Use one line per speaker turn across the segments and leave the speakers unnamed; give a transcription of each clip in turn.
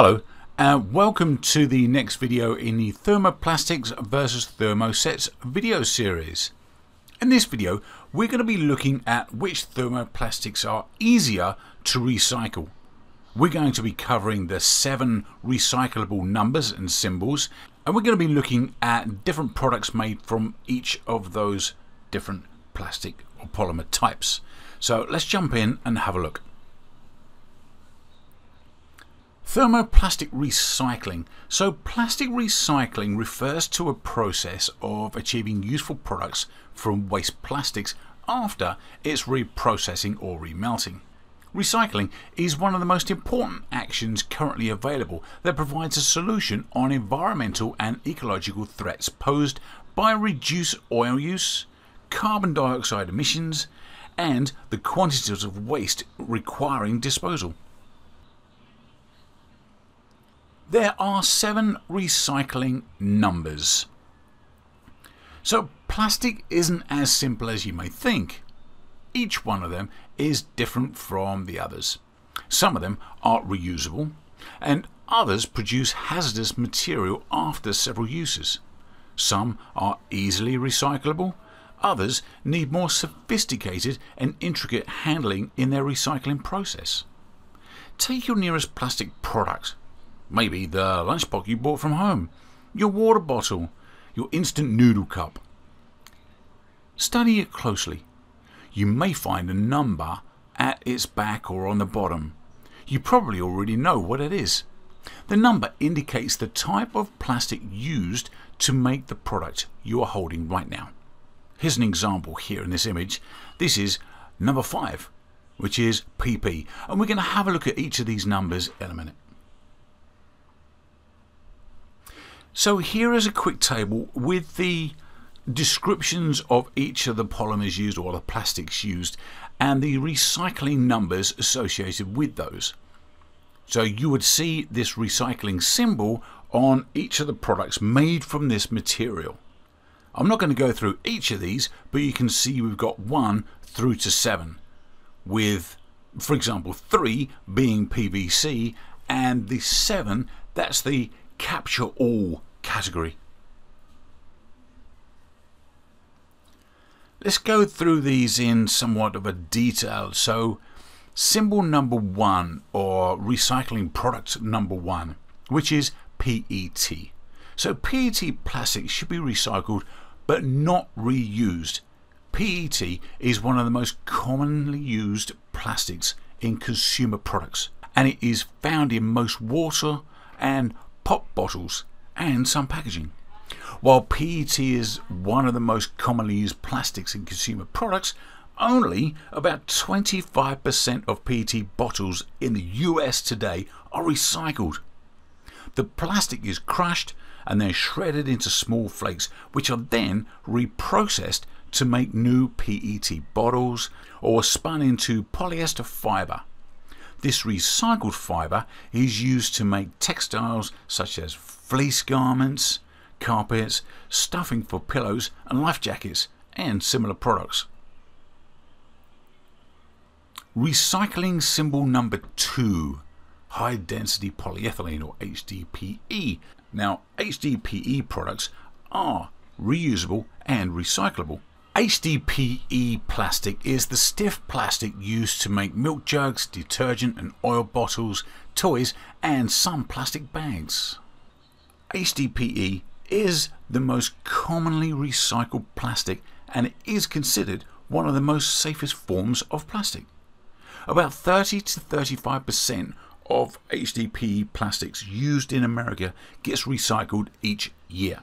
Hello and welcome to the next video in the Thermoplastics versus Thermosets video series. In this video we're going to be looking at which thermoplastics are easier to recycle. We're going to be covering the seven recyclable numbers and symbols and we're going to be looking at different products made from each of those different plastic or polymer types. So let's jump in and have a look. Thermoplastic recycling. So plastic recycling refers to a process of achieving useful products from waste plastics after its reprocessing or remelting. Recycling is one of the most important actions currently available that provides a solution on environmental and ecological threats posed by reduced oil use, carbon dioxide emissions, and the quantities of waste requiring disposal. There are seven recycling numbers. So plastic isn't as simple as you may think. Each one of them is different from the others. Some of them are reusable, and others produce hazardous material after several uses. Some are easily recyclable, others need more sophisticated and intricate handling in their recycling process. Take your nearest plastic product Maybe the lunchbox you bought from home, your water bottle, your instant noodle cup. Study it closely. You may find a number at its back or on the bottom. You probably already know what it is. The number indicates the type of plastic used to make the product you are holding right now. Here's an example here in this image. This is number 5, which is PP, and we're going to have a look at each of these numbers in a minute. So here is a quick table with the descriptions of each of the polymers used or the plastics used and the recycling numbers associated with those. So you would see this recycling symbol on each of the products made from this material. I'm not going to go through each of these, but you can see we've got 1 through to 7, with, for example, 3 being PVC, and the 7, that's the capture all category. Let's go through these in somewhat of a detail. So, symbol number one, or recycling product number one, which is PET. So, PET plastic should be recycled but not reused. PET is one of the most commonly used plastics in consumer products and it is found in most water and pop bottles and some packaging. While PET is one of the most commonly used plastics in consumer products, only about 25% of PET bottles in the US today are recycled. The plastic is crushed and then shredded into small flakes, which are then reprocessed to make new PET bottles or spun into polyester fiber. This recycled fiber is used to make textiles such as fleece garments, carpets, stuffing for pillows and life jackets, and similar products. Recycling symbol number two, high density polyethylene or HDPE. Now, HDPE products are reusable and recyclable. HDPE plastic is the stiff plastic used to make milk jugs, detergent and oil bottles, toys, and some plastic bags. HDPE is the most commonly recycled plastic and it is considered one of the most safest forms of plastic. About 30 to 35% of HDPE plastics used in America gets recycled each year.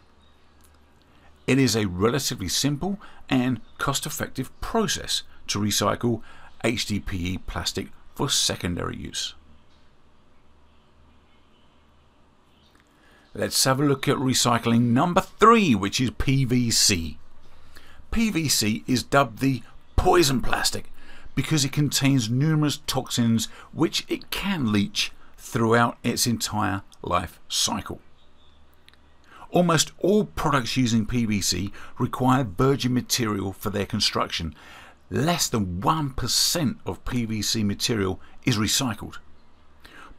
It is a relatively simple and cost effective process to recycle HDPE plastic for secondary use. Let's have a look at recycling number three, which is PVC. PVC is dubbed the poison plastic because it contains numerous toxins which it can leach throughout its entire life cycle. Almost all products using PVC require virgin material for their construction. Less than 1% of PVC material is recycled.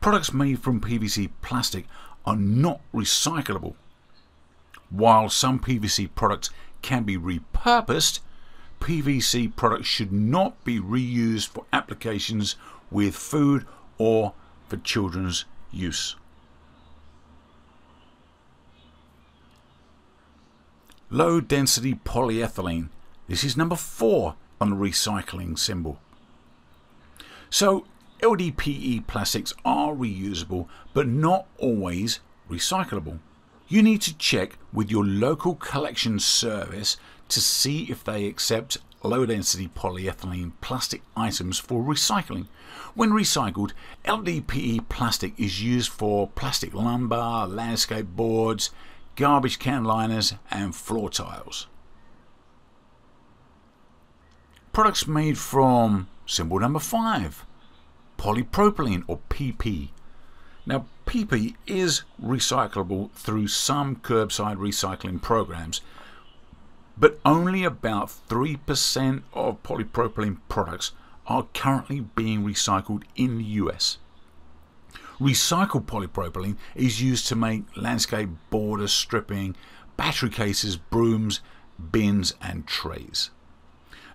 Products made from PVC plastic are not recyclable. While some PVC products can be repurposed, PVC products should not be reused for applications with food or for children's use. Low density polyethylene. This is number four on the recycling symbol. So LDPE plastics are reusable but not always recyclable. You need to check with your local collection service to see if they accept low density polyethylene plastic items for recycling. When recycled, LDPE plastic is used for plastic lumber, landscape boards, garbage can liners, and floor tiles. Products made from symbol number 5 polypropylene or PP. Now, PP is recyclable through some curbside recycling programs, but only about 3% of polypropylene products are currently being recycled in the US. Recycled polypropylene is used to make landscape border stripping, battery cases, brooms, bins, and trays.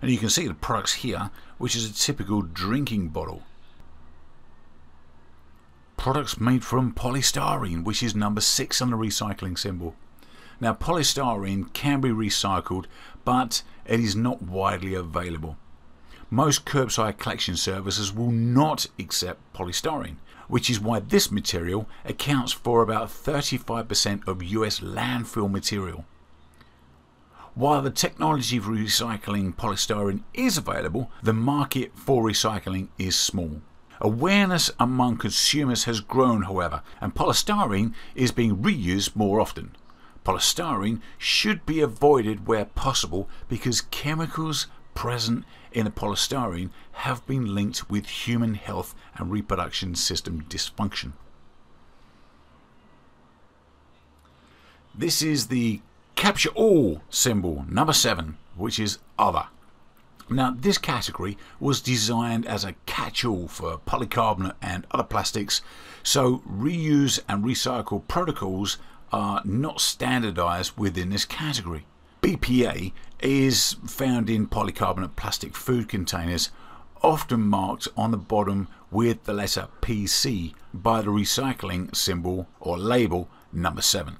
And you can see the products here, which is a typical drinking bottle products made from polystyrene, which is number six on the recycling symbol. Now, polystyrene can be recycled, but it is not widely available. Most curbside collection services will not accept polystyrene, which is why this material accounts for about 35% of US landfill material. While the technology for recycling polystyrene is available, the market for recycling is small. Awareness among consumers has grown, however, and polystyrene is being reused more often. Polystyrene should be avoided where possible because chemicals present in the polystyrene have been linked with human health and reproduction system dysfunction. This is the capture all symbol, number seven, which is other. Now, this category was designed as a catch all for polycarbonate and other plastics, so reuse and recycle protocols are not standardized within this category. BPA is found in polycarbonate plastic food containers, often marked on the bottom with the letter PC by the recycling symbol or label number 7.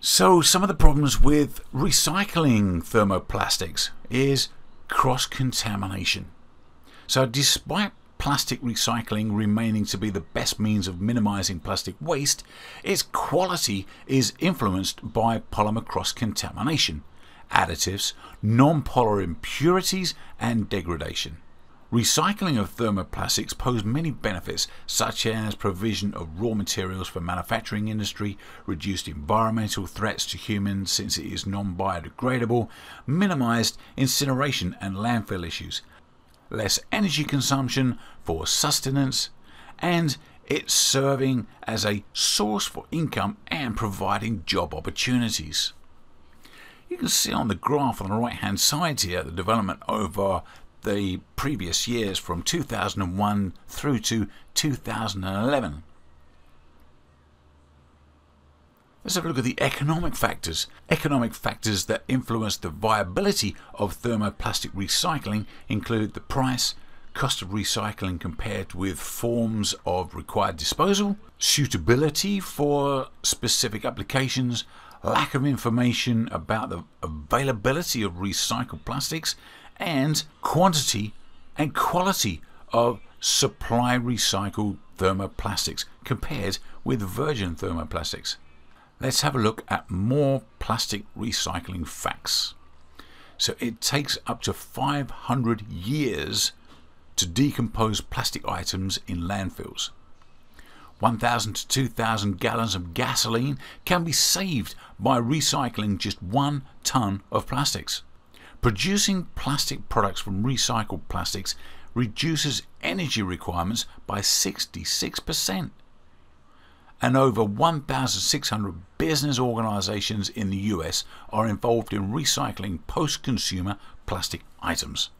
So, some of the problems with recycling thermoplastics is cross contamination. So, despite plastic recycling remaining to be the best means of minimizing plastic waste, its quality is influenced by polymer cross contamination, additives, non polar impurities, and degradation. Recycling of thermoplastics pose many benefits such as provision of raw materials for manufacturing industry, reduced environmental threats to humans since it is non-biodegradable, minimized incineration and landfill issues, less energy consumption for sustenance, and it's serving as a source for income and providing job opportunities. You can see on the graph on the right hand side here the development over the previous years from 2001 through to 2011. Let's have a look at the economic factors. Economic factors that influence the viability of thermoplastic recycling include the price, cost of recycling compared with forms of required disposal, suitability for specific applications, lack of information about the availability of recycled plastics, and quantity and quality of supply recycled thermoplastics compared with virgin thermoplastics. Let's have a look at more plastic recycling facts. So it takes up to 500 years to decompose plastic items in landfills. 1,000 to 2,000 gallons of gasoline can be saved by recycling just one ton of plastics. Producing plastic products from recycled plastics reduces energy requirements by 66%. And over 1,600 business organizations in the US are involved in recycling post consumer plastic items.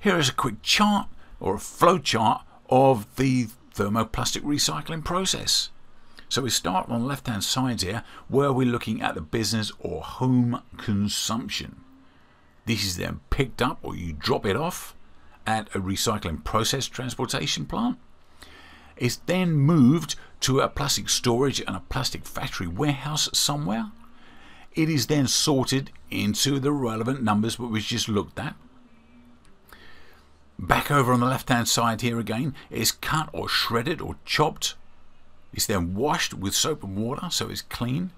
Here is a quick chart or a flowchart of the thermoplastic recycling process. So we start on the left hand side here where we're looking at the business or home consumption. This is then picked up or you drop it off at a recycling process transportation plant. It's then moved to a plastic storage and a plastic factory warehouse somewhere. It is then sorted into the relevant numbers that we just looked at. Back over on the left hand side here again, it's cut or shredded or chopped. It's then washed with soap and water so it's clean.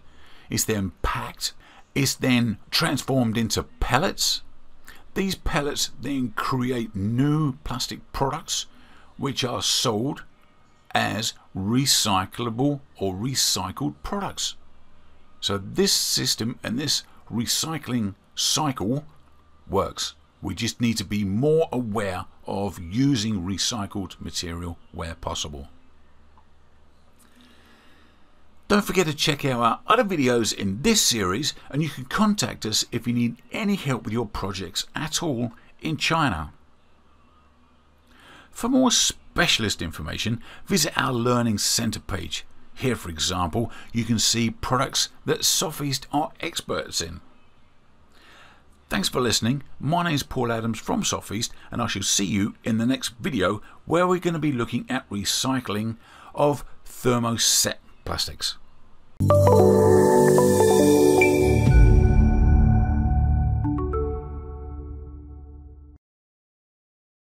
It's then packed. It's then transformed into pellets. These pellets then create new plastic products which are sold as recyclable or recycled products. So this system and this recycling cycle works. We just need to be more aware of using recycled material where possible. Don't forget to check out our other videos in this series and you can contact us if you need any help with your projects at all in China. For more specialist information, visit our Learning Centre page. Here, for example, you can see products that Sofeast are experts in. Thanks for listening. My name is Paul Adams from Sofeast, and I shall see you in the next video where we're going to be looking at recycling of thermoset plastics.